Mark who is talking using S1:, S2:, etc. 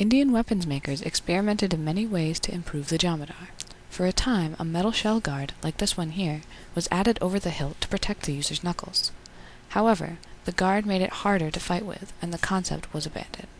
S1: Indian weapons makers experimented in many ways to improve the jamadhar. For a time, a metal shell guard, like this one here, was added over the hilt to protect the user's knuckles. However, the guard made it harder to fight with, and the concept was abandoned.